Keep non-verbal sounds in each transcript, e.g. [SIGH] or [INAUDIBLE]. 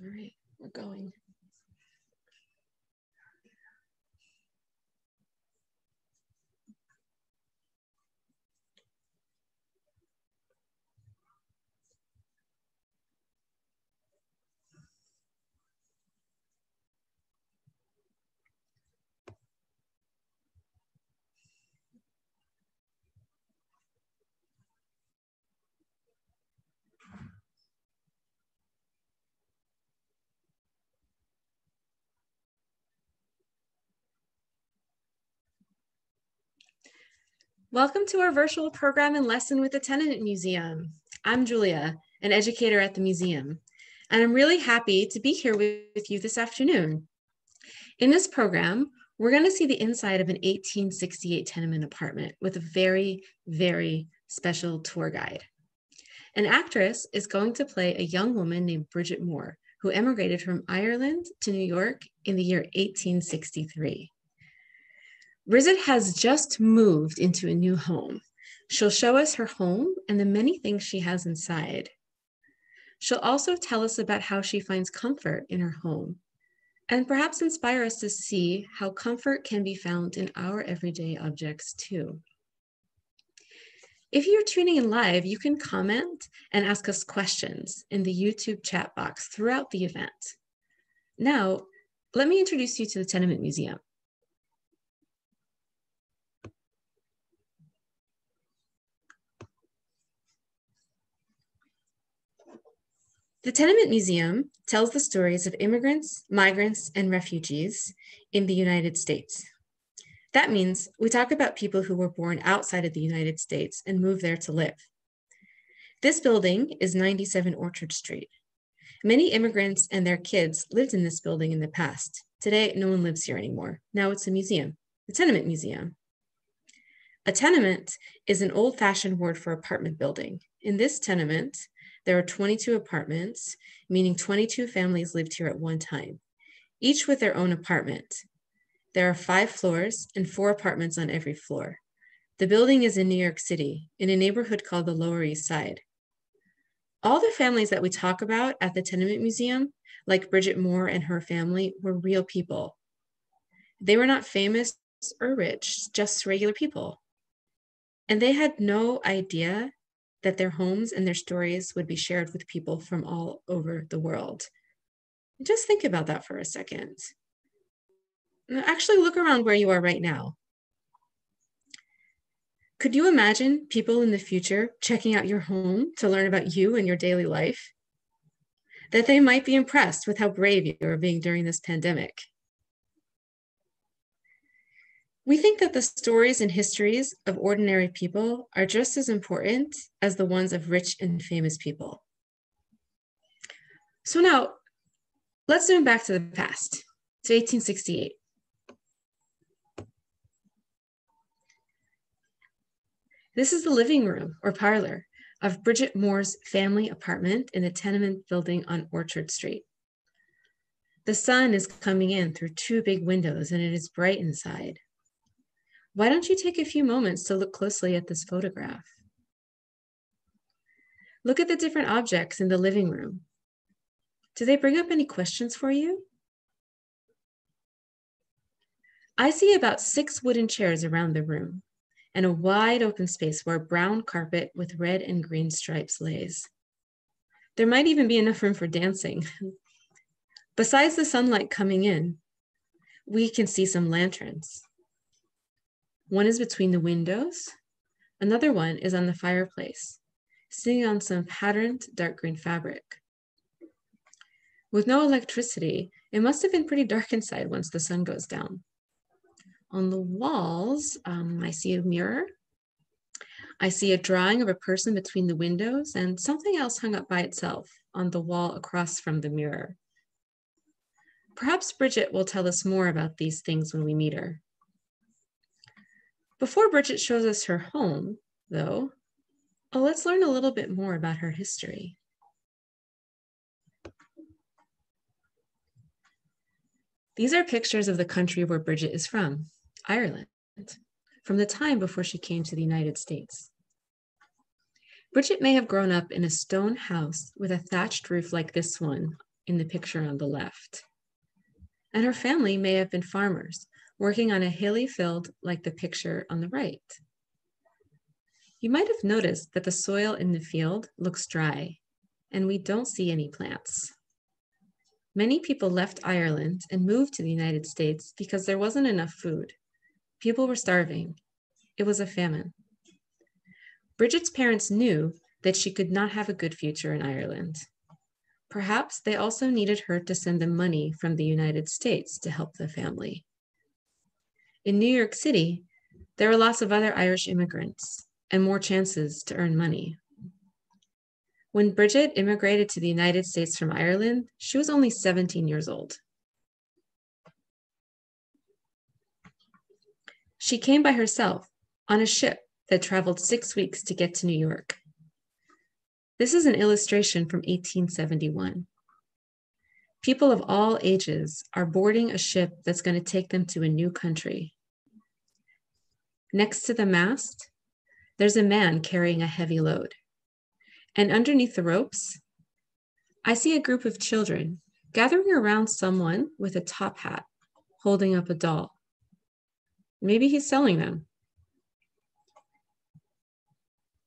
All right, we're going. Welcome to our virtual program and lesson with the Tenement Museum. I'm Julia, an educator at the museum, and I'm really happy to be here with you this afternoon. In this program, we're going to see the inside of an 1868 tenement apartment with a very, very special tour guide. An actress is going to play a young woman named Bridget Moore, who emigrated from Ireland to New York in the year 1863. Bridget has just moved into a new home. She'll show us her home and the many things she has inside. She'll also tell us about how she finds comfort in her home and perhaps inspire us to see how comfort can be found in our everyday objects too. If you're tuning in live, you can comment and ask us questions in the YouTube chat box throughout the event. Now, let me introduce you to the Tenement Museum. The Tenement Museum tells the stories of immigrants, migrants, and refugees in the United States. That means we talk about people who were born outside of the United States and moved there to live. This building is 97 Orchard Street. Many immigrants and their kids lived in this building in the past. Today, no one lives here anymore. Now it's a museum, the Tenement Museum. A tenement is an old fashioned word for apartment building. In this tenement, there are 22 apartments, meaning 22 families lived here at one time, each with their own apartment. There are five floors and four apartments on every floor. The building is in New York City, in a neighborhood called the Lower East Side. All the families that we talk about at the Tenement Museum, like Bridget Moore and her family, were real people. They were not famous or rich, just regular people. And they had no idea that their homes and their stories would be shared with people from all over the world. Just think about that for a second. Actually, look around where you are right now. Could you imagine people in the future checking out your home to learn about you and your daily life? That they might be impressed with how brave you are being during this pandemic. We think that the stories and histories of ordinary people are just as important as the ones of rich and famous people. So now, let's zoom back to the past, to 1868. This is the living room or parlor of Bridget Moore's family apartment in a tenement building on Orchard Street. The sun is coming in through two big windows and it is bright inside. Why don't you take a few moments to look closely at this photograph? Look at the different objects in the living room. Do they bring up any questions for you? I see about six wooden chairs around the room and a wide open space where brown carpet with red and green stripes lays. There might even be enough room for dancing. [LAUGHS] Besides the sunlight coming in, we can see some lanterns. One is between the windows. Another one is on the fireplace, sitting on some patterned dark green fabric. With no electricity, it must have been pretty dark inside once the sun goes down. On the walls, um, I see a mirror. I see a drawing of a person between the windows and something else hung up by itself on the wall across from the mirror. Perhaps Bridget will tell us more about these things when we meet her. Before Bridget shows us her home, though, oh, let's learn a little bit more about her history. These are pictures of the country where Bridget is from, Ireland, from the time before she came to the United States. Bridget may have grown up in a stone house with a thatched roof like this one in the picture on the left. And her family may have been farmers working on a hilly field like the picture on the right. You might have noticed that the soil in the field looks dry and we don't see any plants. Many people left Ireland and moved to the United States because there wasn't enough food. People were starving. It was a famine. Bridget's parents knew that she could not have a good future in Ireland. Perhaps they also needed her to send them money from the United States to help the family. In New York City, there were lots of other Irish immigrants and more chances to earn money. When Bridget immigrated to the United States from Ireland, she was only 17 years old. She came by herself on a ship that traveled six weeks to get to New York. This is an illustration from 1871. People of all ages are boarding a ship that's going to take them to a new country. Next to the mast, there's a man carrying a heavy load. And underneath the ropes, I see a group of children gathering around someone with a top hat holding up a doll. Maybe he's selling them.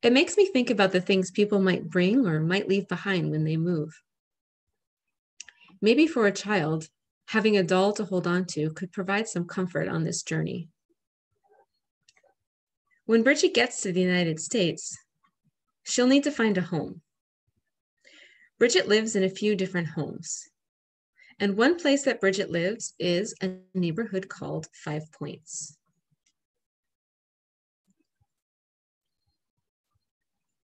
It makes me think about the things people might bring or might leave behind when they move. Maybe for a child, having a doll to hold on to could provide some comfort on this journey. When Bridget gets to the United States, she'll need to find a home. Bridget lives in a few different homes. And one place that Bridget lives is a neighborhood called Five Points.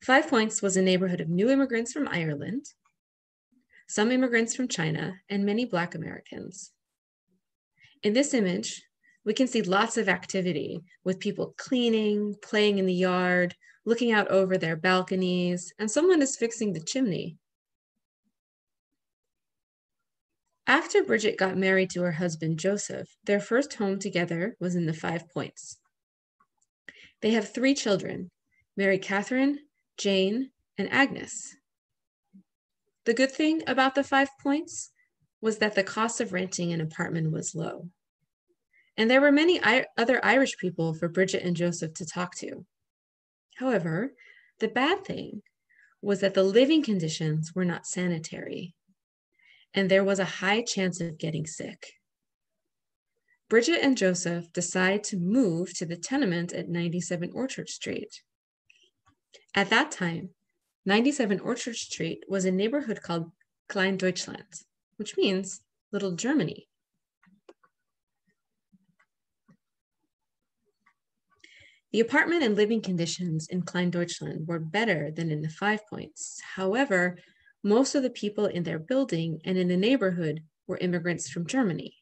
Five Points was a neighborhood of new immigrants from Ireland, some immigrants from China, and many Black Americans. In this image, we can see lots of activity with people cleaning, playing in the yard, looking out over their balconies, and someone is fixing the chimney. After Bridget got married to her husband Joseph, their first home together was in the Five Points. They have three children Mary Catherine, Jane, and Agnes. The good thing about the Five Points was that the cost of renting an apartment was low. And there were many I- other Irish people for Bridget and Joseph to talk to. However, the bad thing was that the living conditions were not sanitary, and there was a high chance of getting sick. Bridget and Joseph decide to move to the tenement at 97 Orchard Street. At that time, 97 Orchard Street was a neighborhood called Klein Deutschland, which means Little Germany. The apartment and living conditions in Klein Deutschland were better than in the Five Points. However, most of the people in their building and in the neighborhood were immigrants from Germany.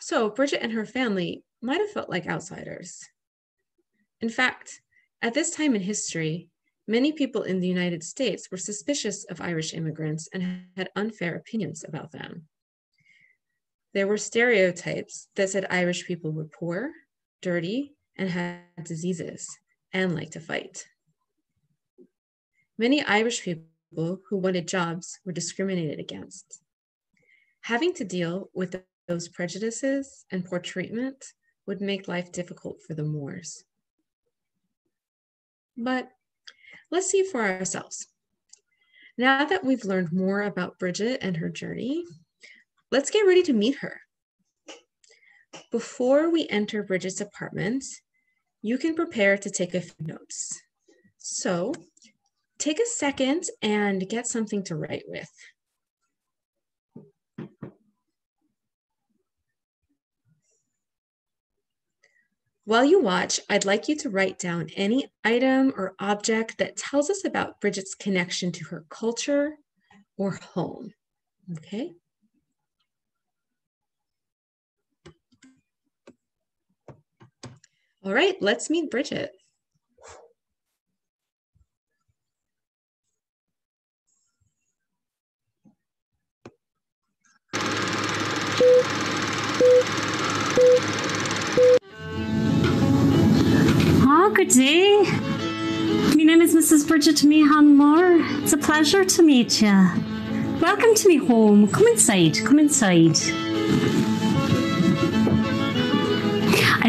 So Bridget and her family might have felt like outsiders. In fact, at this time in history, many people in the United States were suspicious of Irish immigrants and had unfair opinions about them. There were stereotypes that said Irish people were poor, dirty, and had diseases and liked to fight. Many Irish people who wanted jobs were discriminated against. Having to deal with those prejudices and poor treatment would make life difficult for the Moores. But let's see for ourselves. Now that we've learned more about Bridget and her journey, let's get ready to meet her. Before we enter Bridget's apartment, you can prepare to take a few notes. So take a second and get something to write with. While you watch, I'd like you to write down any item or object that tells us about Bridget's connection to her culture or home, okay? All right, let's meet Bridget. Oh, good day. My name is Mrs. Bridget Meehan Moore. It's a pleasure to meet you. welcome to me home. Come inside, come inside.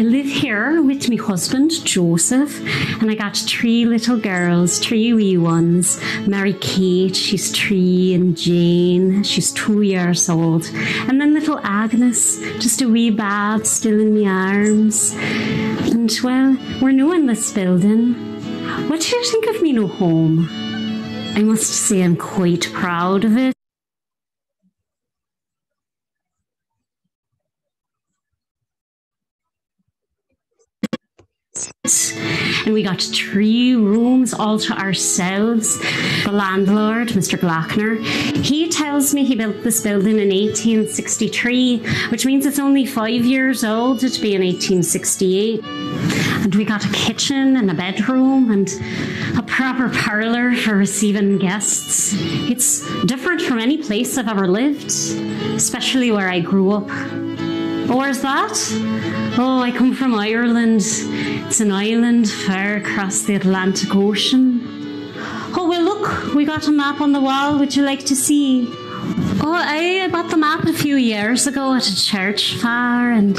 I live here with my husband, Joseph, and I got three little girls, three wee ones. Mary Kate, she's three, and Jane, she's two years old. And then little Agnes, just a wee bab still in my arms. And well, we're new in this building. What do you think of me new home? I must say I'm quite proud of it. And we got three rooms all to ourselves. The landlord, Mr. Glockner, he tells me he built this building in 1863, which means it's only five years old. It'd be in 1868. And we got a kitchen and a bedroom and a proper parlour for receiving guests. It's different from any place I've ever lived, especially where I grew up. Where's that? Oh, I come from Ireland. It's an island far across the Atlantic Ocean. Oh, well, look, we got a map on the wall. Would you like to see? Oh, I bought the map a few years ago at a church fair, and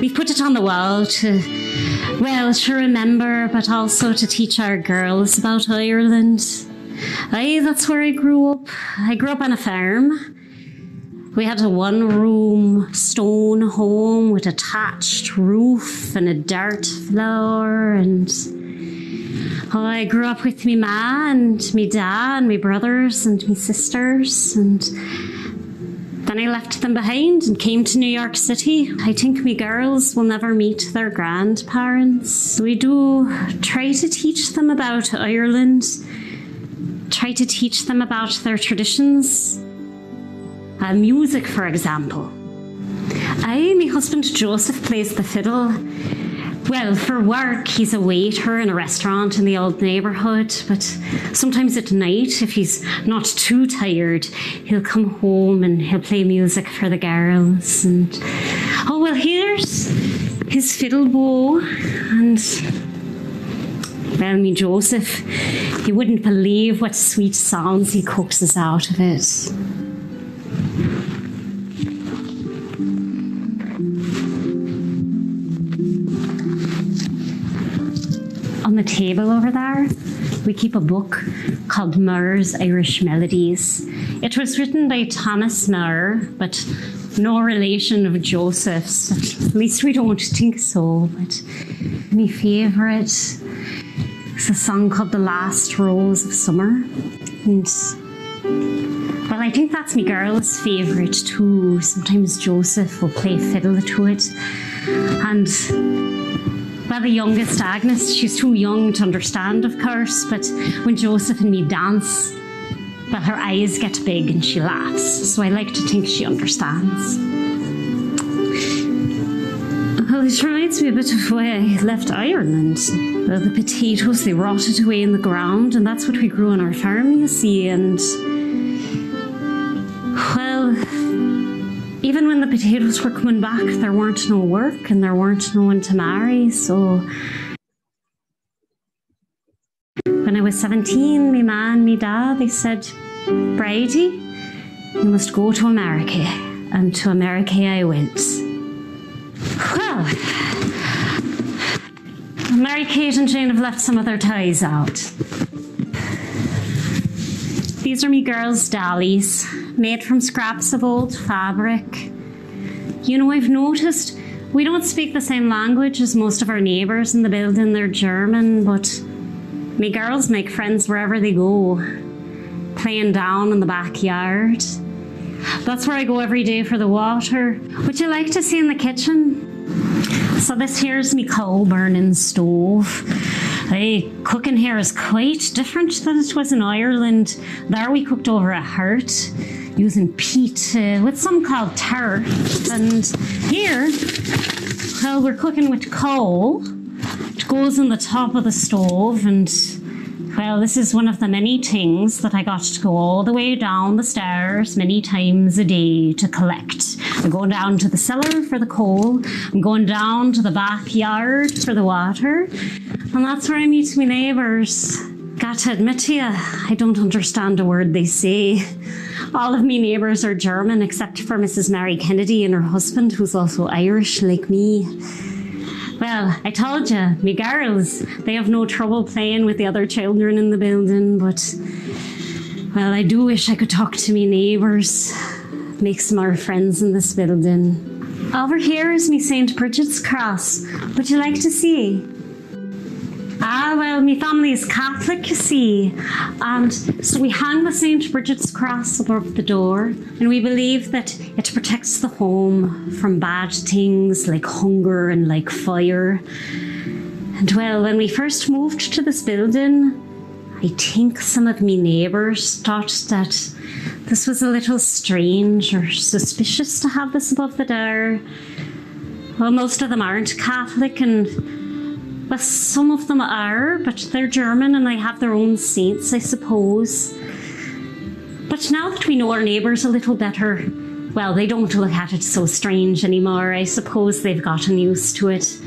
we put it on the wall to, well, to remember, but also to teach our girls about Ireland. Aye, that's where I grew up. I grew up on a farm. We had a one room stone home with a thatched roof and a dirt floor and oh, I grew up with me ma and me dad and me brothers and me sisters and then I left them behind and came to New York City. I think me girls will never meet their grandparents. We do try to teach them about Ireland, try to teach them about their traditions, uh, music, for example. I, my husband Joseph, plays the fiddle. Well, for work, he's a waiter in a restaurant in the old neighbourhood, but sometimes at night, if he's not too tired, he'll come home and he'll play music for the girls. And oh, well, here's his fiddle bow. And well, me Joseph, you wouldn't believe what sweet sounds he coaxes out of it. On the table over there, we keep a book called Moore's Irish Melodies. It was written by Thomas Moore, but no relation of Joseph's. At least we don't think so. But my favourite is a song called The Last Rose of Summer. And well, I think that's my girl's favourite too. Sometimes Joseph will play fiddle to it. And well, the youngest Agnes, she's too young to understand, of course, but when Joseph and me dance, well, her eyes get big and she laughs. So I like to think she understands. Well, it reminds me a bit of why I left Ireland. Well, the potatoes, they rotted away in the ground, and that's what we grew on our farm, you see. And, even when the potatoes were coming back, there weren't no work and there weren't no one to marry. So when I was 17, my man, my dad, they said, Bridie, you must go to America. And to America I went. Well, Mary Kate and Jane have left some of their ties out. These are me girls' dollies, made from scraps of old fabric. You know, I've noticed we don't speak the same language as most of our neighbours in the building. They're German, but me girls make friends wherever they go, playing down in the backyard. That's where I go every day for the water. Would you like to see in the kitchen? So this here's me coal burning stove. Hey, cooking here is quite different than it was in Ireland. There we cooked over a hearth using peat uh, with some called tar. And here, well, we're cooking with coal. It goes in the top of the stove and well, this is one of the many things that I got to go all the way down the stairs many times a day to collect. I'm going down to the cellar for the coal. I'm going down to the backyard for the water. And that's where I meet my neighbours. Got to admit to you, I don't understand a word they say. All of me neighbours are German except for Mrs. Mary Kennedy and her husband, who's also Irish like me. Well, I told you, me girls, they have no trouble playing with the other children in the building, but well, I do wish I could talk to me neighbours, make some more friends in this building. Over here is me St. Bridget's cross. Would you like to see? Ah, well, my family is Catholic, you see. And so we hang the St. Bridget's cross above the door, and we believe that it protects the home from bad things like hunger and like fire. And well, when we first moved to this building, I think some of me neighbours thought that this was a little strange or suspicious to have this above the door. Well, most of them aren't Catholic, and well, some of them are, but they're German and they have their own saints, I suppose. But now that we know our neighbours a little better, well, they don't look at it so strange anymore. I suppose they've gotten used to it.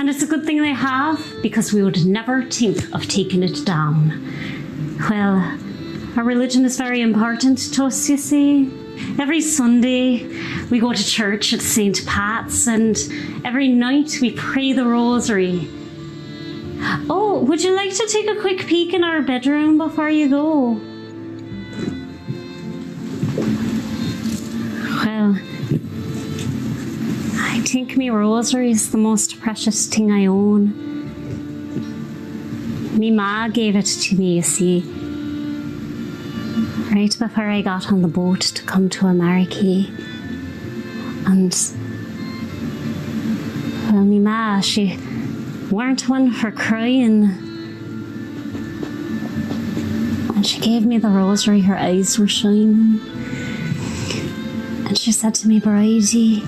And it's a good thing they have, because we would never think of taking it down. Well, our religion is very important to us, you see. Every Sunday, we go to church at St. Pat's, and every night we pray the rosary. Oh, would you like to take a quick peek in our bedroom before you go? Well, I think my rosary is the most precious thing I own. Me ma gave it to me, you see right before I got on the boat to come to America. And well, me ma, she weren't one for crying. And she gave me the rosary, her eyes were shining. And she said to me, Bridie,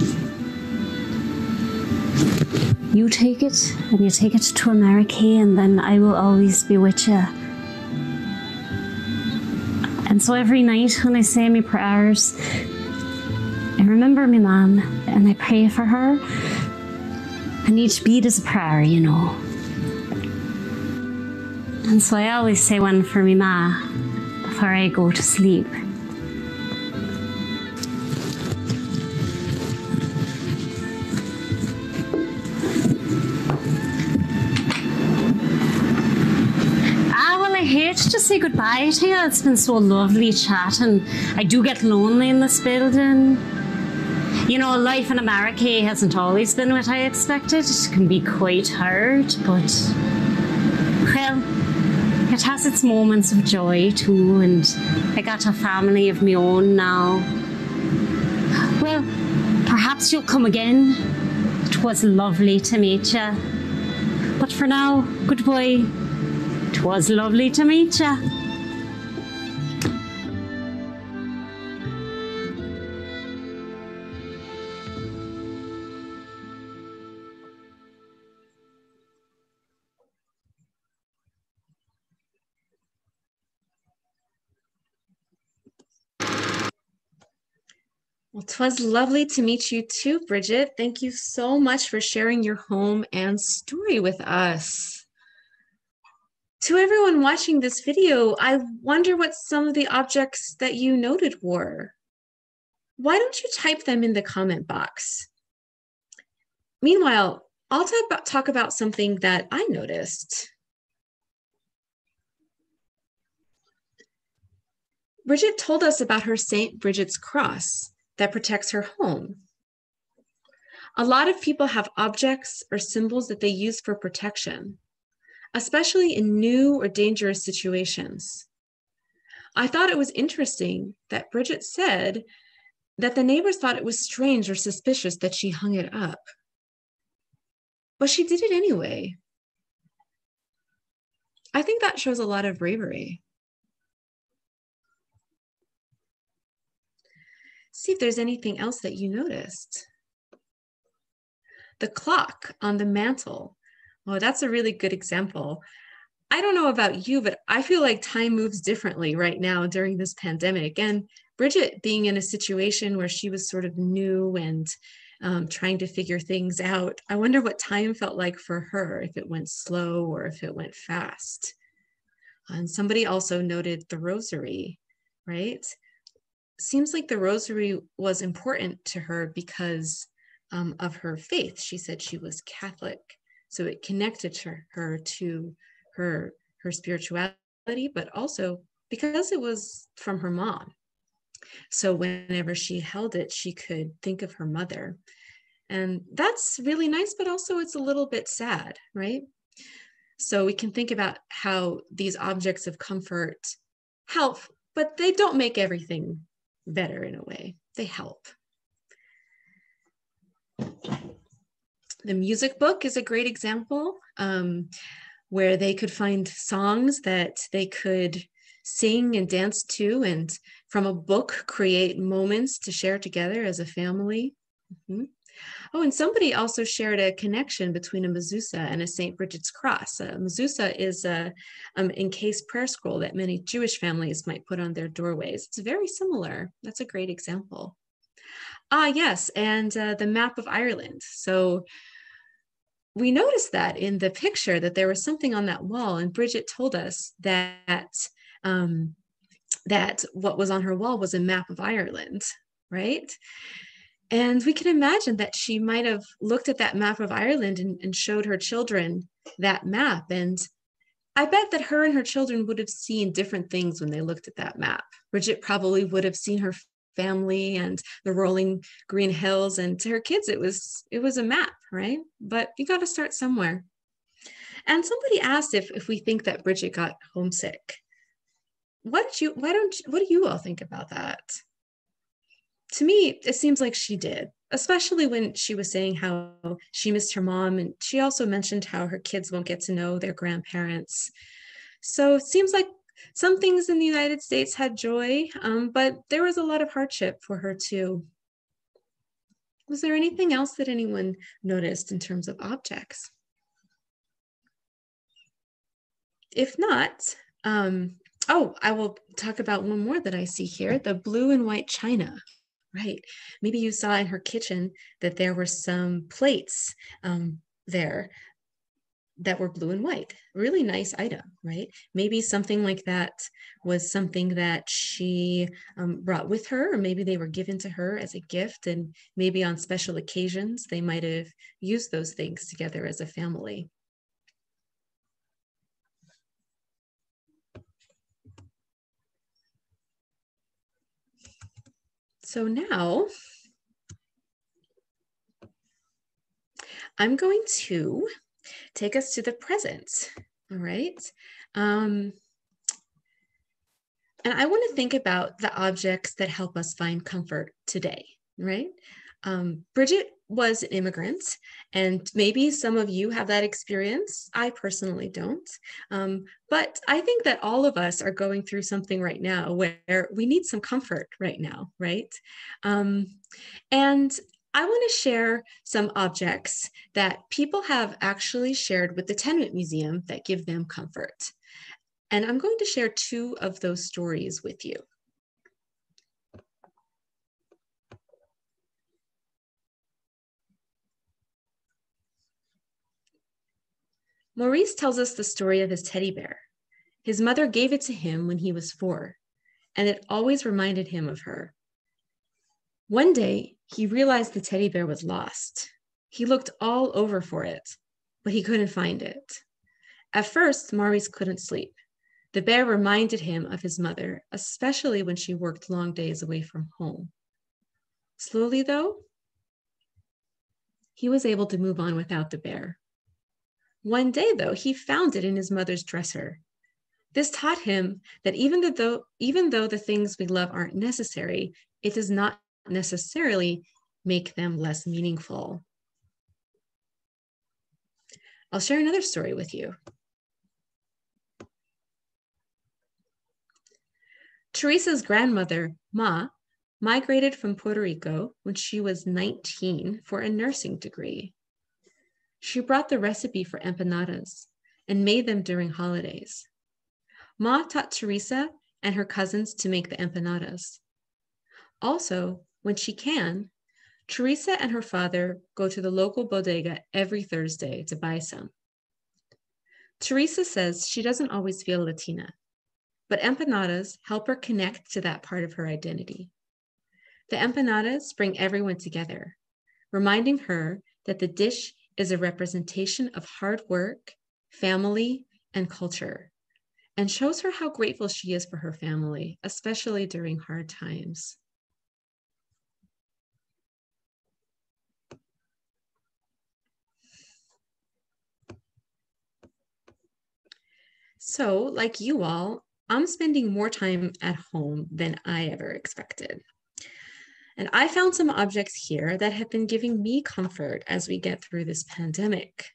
you take it and you take it to America, and then I will always be with you. And so every night when I say my prayers, I remember my mom and I pray for her. And each beat is a prayer, you know. And so I always say one for me ma before I go to sleep. Say goodbye to you. It's been so lovely chatting. I do get lonely in this building. You know, life in America hasn't always been what I expected. It can be quite hard, but well, it has its moments of joy too, and I got a family of my own now. Well, perhaps you'll come again. It was lovely to meet you. But for now, goodbye. Twas lovely to meet you. Well, lovely to meet you too, Bridget. Thank you so much for sharing your home and story with us to everyone watching this video, I wonder what some of the objects that you noted were. Why don't you type them in the comment box? Meanwhile, I'll talk about, talk about something that I noticed. Bridget told us about her St. Bridget's cross that protects her home. A lot of people have objects or symbols that they use for protection especially in new or dangerous situations. I thought it was interesting that Bridget said that the neighbors thought it was strange or suspicious that she hung it up. But she did it anyway. I think that shows a lot of bravery. See if there's anything else that you noticed. The clock on the mantle Oh, that's a really good example. I don't know about you, but I feel like time moves differently right now during this pandemic. And Bridget being in a situation where she was sort of new and um, trying to figure things out, I wonder what time felt like for her, if it went slow or if it went fast. And somebody also noted the rosary, right? seems like the rosary was important to her because um, of her faith. She said she was Catholic, so it connected to her to her her spirituality, but also because it was from her mom. So whenever she held it, she could think of her mother. And that's really nice, but also it's a little bit sad, right? So we can think about how these objects of comfort help, but they don't make everything better in a way. They help. The music book is a great example um, where they could find songs that they could sing and dance to, and from a book, create moments to share together as a family. Mm-hmm. Oh, and somebody also shared a connection between a mezuzah and a St. Bridget's cross. A mezuzah is a um, encased prayer scroll that many Jewish families might put on their doorways. It's very similar. That's a great example. Ah, yes, and uh, the map of Ireland. So we noticed that in the picture that there was something on that wall, and Bridget told us that um, that what was on her wall was a map of Ireland, right? And we can imagine that she might have looked at that map of Ireland and, and showed her children that map. And I bet that her and her children would have seen different things when they looked at that map. Bridget probably would have seen her family and the rolling green hills. And to her kids it was it was a map right? But you got to start somewhere. And somebody asked if if we think that bridget got homesick. What did you why don't you, what do you all think about that? To me it seems like she did especially when she was saying how she missed her mom. And she also mentioned how her kids won't get to know their grandparents. So it seems like some things in the united states had joy um, but there was a lot of hardship for her too was there anything else that anyone noticed in terms of objects if not um, Oh, I will talk about one more that I see here the blue and white china. Right. Maybe you saw in her kitchen that there were some plates um, there that were blue and white. Really nice item, right? Maybe something like that was something that she um, brought with her, or maybe they were given to her as a gift. And maybe on special occasions, they might have used those things together as a family. So now I'm going to take us to the present. All right. Um, and I want to think about the objects that help us find comfort today, right? Um, Bridget was an immigrant, and maybe some of you have that experience. I personally don't. Um, but I think that all of us are going through something right now where we need some comfort right now, right? Um, and I want to share some objects that people have actually shared with the Tenement Museum that give them comfort. And I'm going to share two of those stories with you. Maurice tells us the story of his teddy bear. His mother gave it to him when he was four, and it always reminded him of her. One day, he realized the teddy bear was lost. He looked all over for it, but he couldn't find it. At first, Maurice couldn't sleep. The bear reminded him of his mother, especially when she worked long days away from home. Slowly, though, he was able to move on without the bear. One day, though, he found it in his mother's dresser. This taught him that even though, even though the things we love aren't necessary, it does not necessarily make them less meaningful. I'll share another story with you. Teresa's grandmother, Ma, migrated from Puerto Rico when she was 19 for a nursing degree. She brought the recipe for empanadas and made them during holidays. Ma taught Teresa and her cousins to make the empanadas. Also, when she can, Teresa and her father go to the local bodega every Thursday to buy some. Teresa says she doesn't always feel Latina, but empanadas help her connect to that part of her identity. The empanadas bring everyone together, reminding her that the dish is a representation of hard work, family, and culture, and shows her how grateful she is for her family, especially during hard times. So, like you all, I'm spending more time at home than I ever expected. And I found some objects here that have been giving me comfort as we get through this pandemic.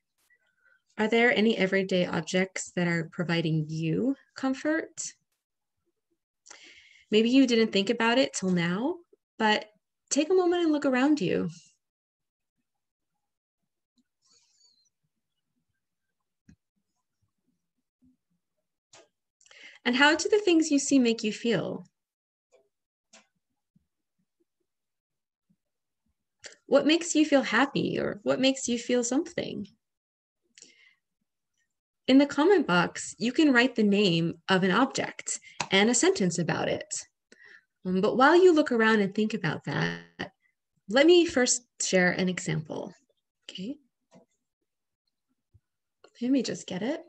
Are there any everyday objects that are providing you comfort? Maybe you didn't think about it till now, but take a moment and look around you. And how do the things you see make you feel? What makes you feel happy or what makes you feel something? In the comment box, you can write the name of an object and a sentence about it. Um, but while you look around and think about that, let me first share an example. Okay. Let me just get it.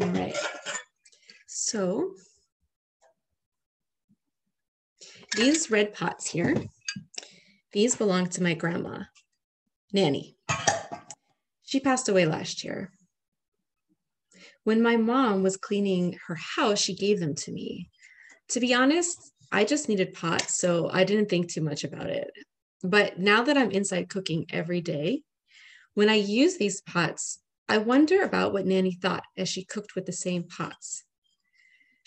All right. So these red pots here, these belong to my grandma, Nanny. She passed away last year. When my mom was cleaning her house, she gave them to me. To be honest, I just needed pots, so I didn't think too much about it. But now that I'm inside cooking every day, when I use these pots, I wonder about what Nanny thought as she cooked with the same pots.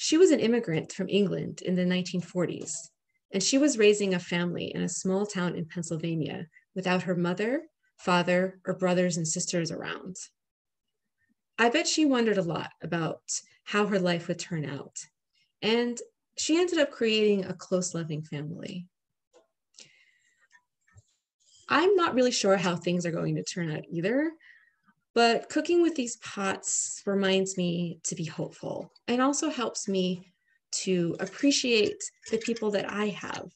She was an immigrant from England in the 1940s, and she was raising a family in a small town in Pennsylvania without her mother, father, or brothers and sisters around. I bet she wondered a lot about how her life would turn out, and she ended up creating a close, loving family. I'm not really sure how things are going to turn out either, but cooking with these pots reminds me to be hopeful and also helps me to appreciate the people that I have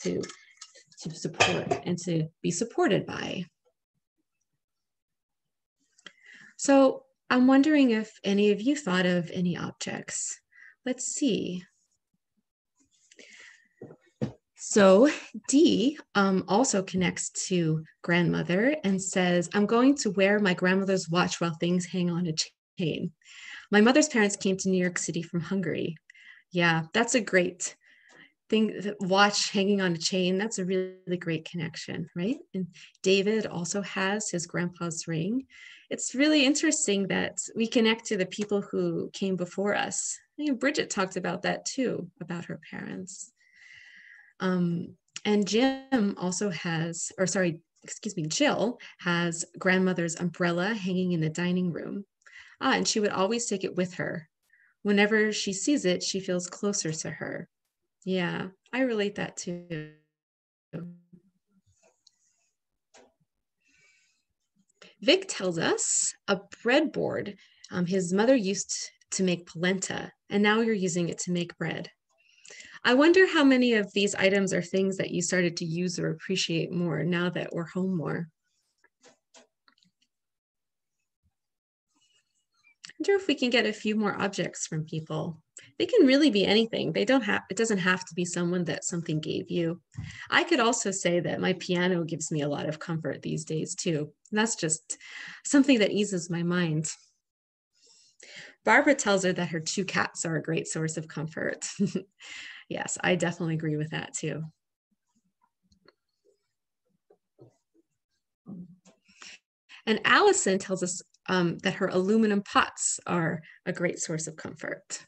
to, to support and to be supported by. So I'm wondering if any of you thought of any objects. Let's see. So D um, also connects to grandmother and says, I'm going to wear my grandmother's watch while things hang on a chain. My mother's parents came to New York City from Hungary. Yeah, that's a great thing. Watch hanging on a chain. That's a really, great connection, right? And David also has his grandpa's ring. It's really interesting that we connect to the people who came before us. I mean, Bridget talked about that too, about her parents. Um, and Jim also has, or sorry, excuse me, Jill has grandmother's umbrella hanging in the dining room. Ah, and she would always take it with her. Whenever she sees it, she feels closer to her. Yeah, I relate that too. Vic tells us a breadboard. Um, his mother used to make polenta, and now you're using it to make bread. I wonder how many of these items are things that you started to use or appreciate more now that we're home more. I wonder if we can get a few more objects from people. They can really be anything. They don't have, it doesn't have to be someone that something gave you. I could also say that my piano gives me a lot of comfort these days too. And that's just something that eases my mind. Barbara tells her that her two cats are a great source of comfort. [LAUGHS] yes, I definitely agree with that too. And Allison tells us um, that her aluminum pots are a great source of comfort.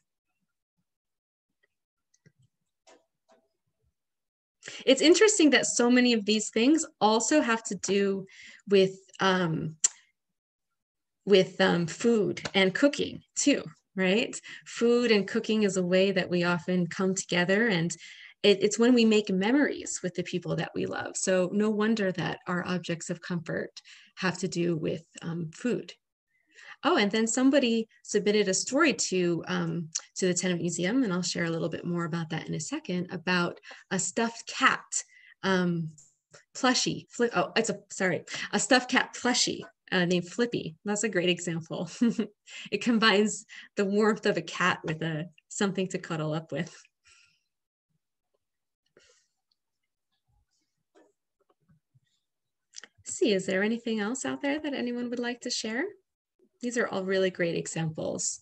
It's interesting that so many of these things also have to do with um, with um, food and cooking too, right? Food and cooking is a way that we often come together and it, it's when we make memories with the people that we love. So no wonder that our objects of comfort have to do with um, food. Oh, and then somebody submitted a story to um, to the Tenement Museum, and I'll share a little bit more about that in a second about a stuffed cat um, plushie. Oh, it's a sorry, a stuffed cat plushie uh, named Flippy. That's a great example. [LAUGHS] it combines the warmth of a cat with a something to cuddle up with. see, is there anything else out there that anyone would like to share? These are all really great examples.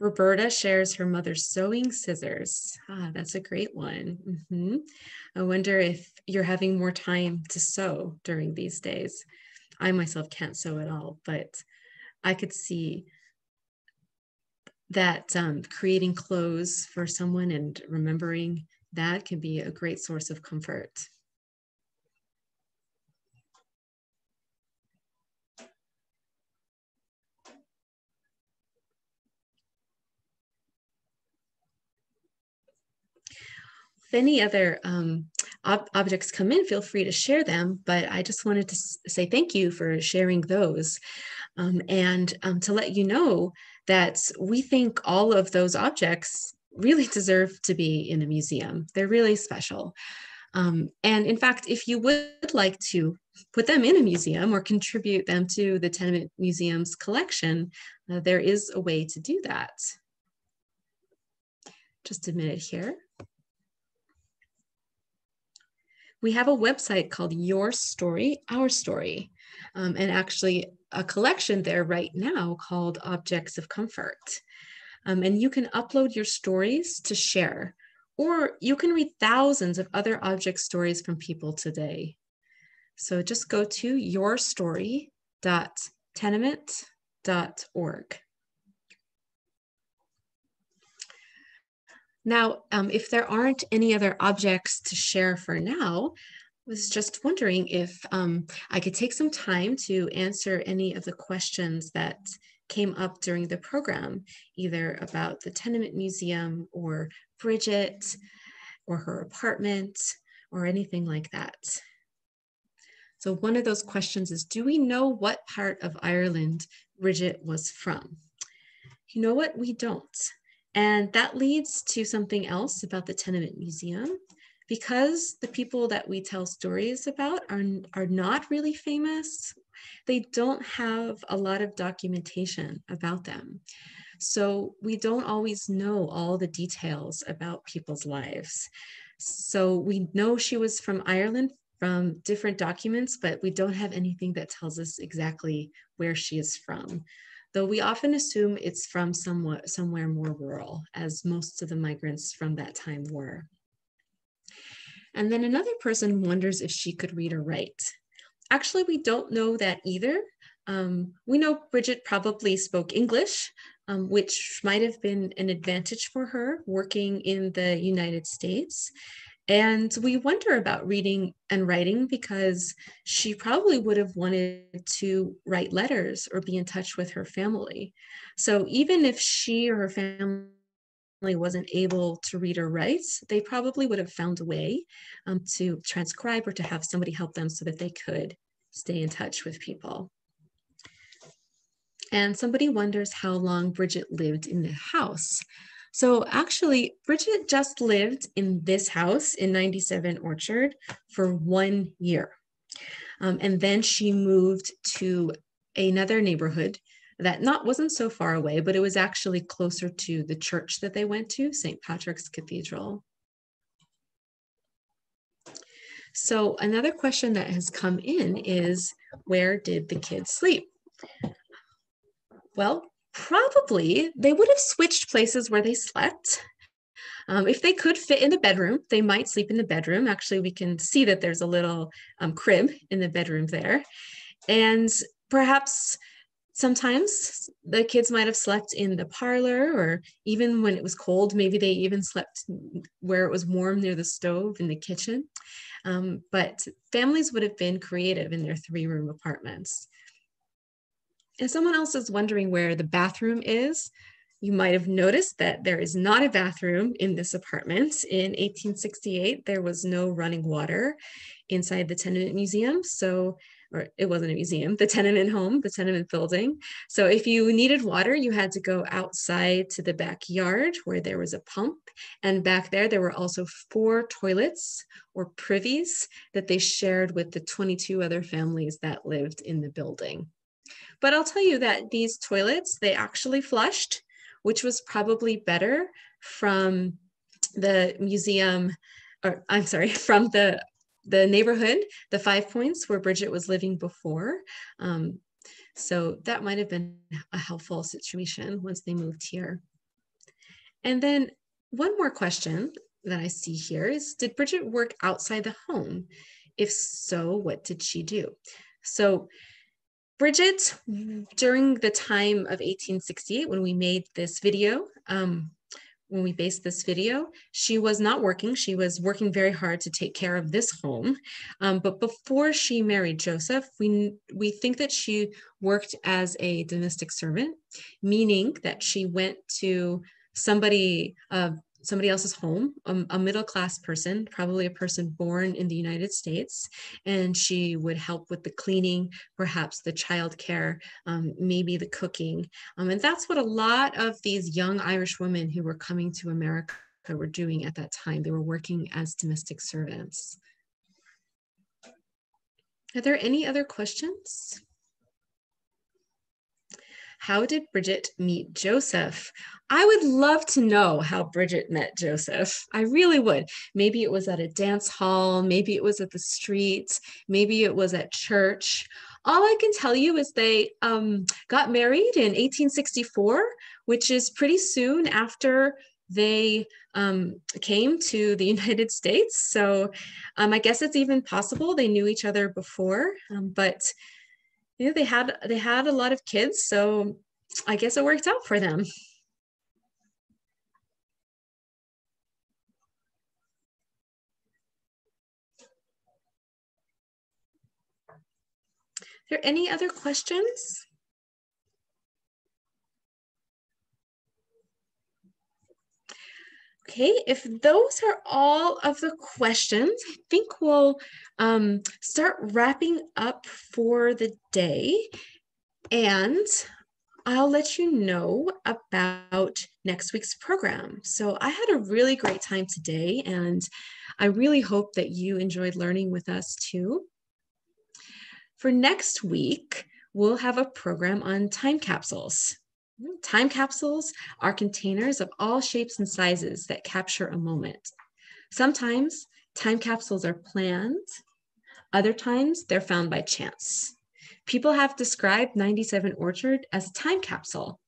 Roberta shares her mother's sewing scissors. Ah, that's a great one. Mm -hmm. I wonder if you're having more time to sew during these days. I myself can't sew at all, but I could see that um, creating clothes for someone and remembering that can be a great source of comfort. If any other um, ob objects come in, feel free to share them, but I just wanted to say thank you for sharing those um, and um, to let you know that we think all of those objects really deserve to be in a museum. They're really special. Um, and in fact, if you would like to put them in a museum or contribute them to the Tenement Museum's collection, uh, there is a way to do that. Just a minute here. We have a website called Your Story, Our Story, um, and actually a collection there right now called Objects of Comfort. Um, and you can upload your stories to share, or you can read thousands of other object stories from people today. So just go to yourstory.tenement.org. Now, um, if there aren't any other objects to share for now, I was just wondering if um, I could take some time to answer any of the questions that came up during the program, either about the Tenement Museum or Bridget or her apartment or anything like that. So one of those questions is, do we know what part of Ireland Bridget was from? You know what, we don't. And that leads to something else about the Tenement Museum, because the people that we tell stories about are, are not really famous, they don't have a lot of documentation about them. So we don't always know all the details about people's lives. So we know she was from Ireland from different documents, but we don't have anything that tells us exactly where she is from. Though we often assume it's from somewhat somewhere more rural, as most of the migrants from that time were. And then another person wonders if she could read or write. Actually, we don't know that either. Um, we know Bridget probably spoke English, um, which might have been an advantage for her working in the United States. And we wonder about reading and writing because she probably would have wanted to write letters or be in touch with her family. So even if she or her family wasn't able to read or write, they probably would have found a way um, to transcribe or to have somebody help them so that they could stay in touch with people. And somebody wonders how long Bridget lived in the house. So actually, Bridget just lived in this house in 97 Orchard for one year. Um, and then she moved to another neighborhood that not wasn't so far away, but it was actually closer to the church that they went to, St. Patrick's Cathedral. So another question that has come in is, where did the kids sleep? Well, probably they would have switched places where they slept. Um, if they could fit in the bedroom, they might sleep in the bedroom. Actually, we can see that there's a little um, crib in the bedroom there. And perhaps sometimes the kids might have slept in the parlor or even when it was cold maybe they even slept where it was warm near the stove in the kitchen um, but families would have been creative in their three room apartments if someone else is wondering where the bathroom is You might have noticed that there is not a bathroom in this apartment. In 1868, there was no running water inside the tenement museum. So or it wasn't a museum, the tenement home, the tenement building. So if you needed water, you had to go outside to the backyard where there was a pump. And back there, there were also four toilets or privies that they shared with the 22 other families that lived in the building. But I'll tell you that these toilets, they actually flushed, which was probably better from the museum or I'm sorry, [LAUGHS] from the the neighborhood, the Five Points where Bridget was living before. Um, so that might have been a helpful situation once they moved here. And then one more question that I see here is, did Bridget work outside the home? If so, what did she do? So Bridget, during the time of 1868, when we made this video, um, when we based this video, she was not working. She was working very hard to take care of this home. Um, but before she married Joseph, we, we think that she worked as a domestic servant, meaning that she went to somebody, uh, somebody else's home, um, a middle class person, probably a person born in the United States, and she would help with the cleaning, perhaps the childcare, um, maybe the cooking. Um, and that's what a lot of these young Irish women who were coming to America were doing at that time. They were working as domestic servants. Are there any other questions? How did Bridget meet Joseph? I would love to know how Bridget met Joseph. I really would. Maybe it was at a dance hall, maybe it was at the street, maybe it was at church. All I can tell you is they um, got married in 1864, which is pretty soon after they um, came to the [LAUGHS] United States. So um, I guess it's even possible they knew each other before, um, but you know, they had they had a lot of kids, so I guess it worked out for them. Are there any other questions? Okay, if those are all of the questions, I think we'll um, start wrapping up for the day. And I'll let you know about next week's program. So I had a really great time today, and I really hope that you enjoyed learning with us too. For next week, we'll have a program on time capsules. Time capsules are containers of all shapes and sizes that capture a moment. Sometimes time capsules are planned, other times they're found by chance. People have described 97 Orchard as a time capsule,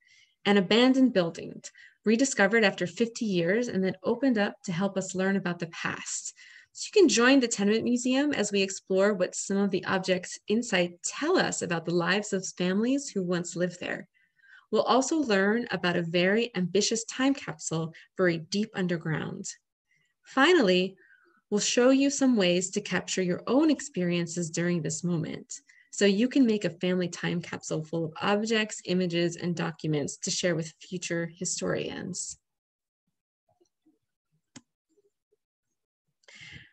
an abandoned building, rediscovered after 50 years and then opened up to help us learn about the past. So you can join the Tenement Museum as we explore what some of the objects inside tell us about the lives of families who once lived there. We'll also learn about a very ambitious time capsule buried deep underground. Finally, we'll show you some ways to capture your own experiences during this moment so you can make a family time capsule full of objects, images, and documents to share with future historians.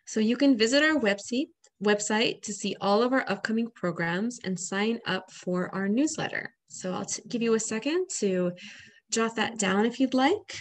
So you can visit our website, website to see all of our upcoming programs and sign up for our newsletter. So I'll give you a second to jot that down if you'd like.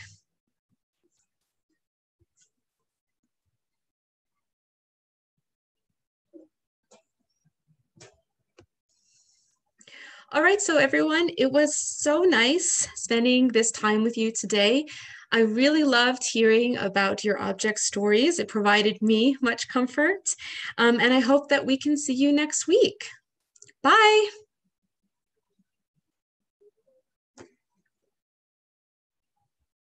All right, so everyone, it was so nice spending this time with you today. I really loved hearing about your object stories. It provided me much comfort. Um, and I hope that we can see you next week. Bye.